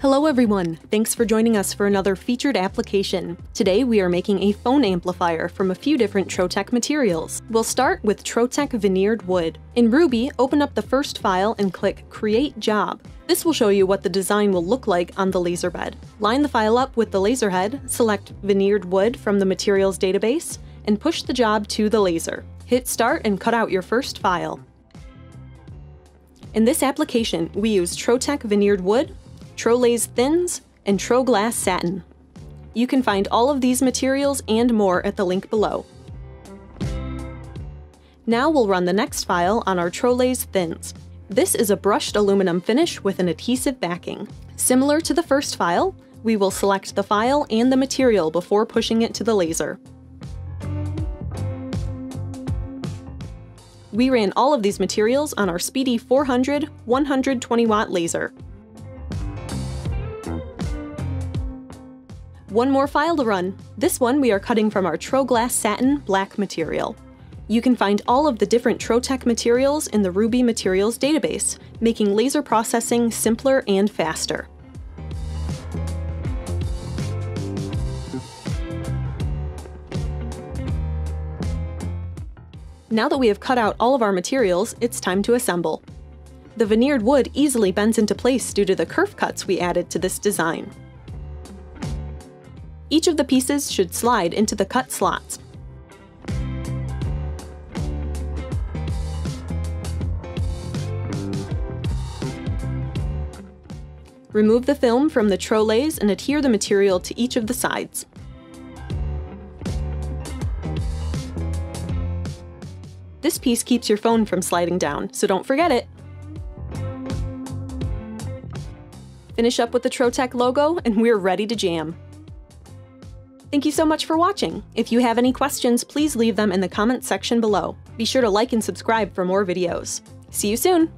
Hello everyone, thanks for joining us for another featured application. Today we are making a phone amplifier from a few different Trotec materials. We'll start with Trotec veneered wood. In Ruby, open up the first file and click Create Job. This will show you what the design will look like on the laser bed. Line the file up with the laser head, select veneered wood from the materials database, and push the job to the laser. Hit start and cut out your first file. In this application, we use Trotec veneered wood, TroLase Thins, and Troglass Satin. You can find all of these materials and more at the link below. Now we'll run the next file on our TroLase Thins. This is a brushed aluminum finish with an adhesive backing. Similar to the first file, we will select the file and the material before pushing it to the laser. We ran all of these materials on our Speedy 400 120 watt laser. One more file to run. This one we are cutting from our Troglass Satin black material. You can find all of the different Trotec materials in the Ruby Materials database, making laser processing simpler and faster. Now that we have cut out all of our materials, it's time to assemble. The veneered wood easily bends into place due to the kerf cuts we added to this design. Each of the pieces should slide into the cut slots. Remove the film from the TroLase and adhere the material to each of the sides. This piece keeps your phone from sliding down, so don't forget it. Finish up with the Trotec logo and we're ready to jam. Thank you so much for watching. If you have any questions, please leave them in the comments section below. Be sure to like and subscribe for more videos. See you soon!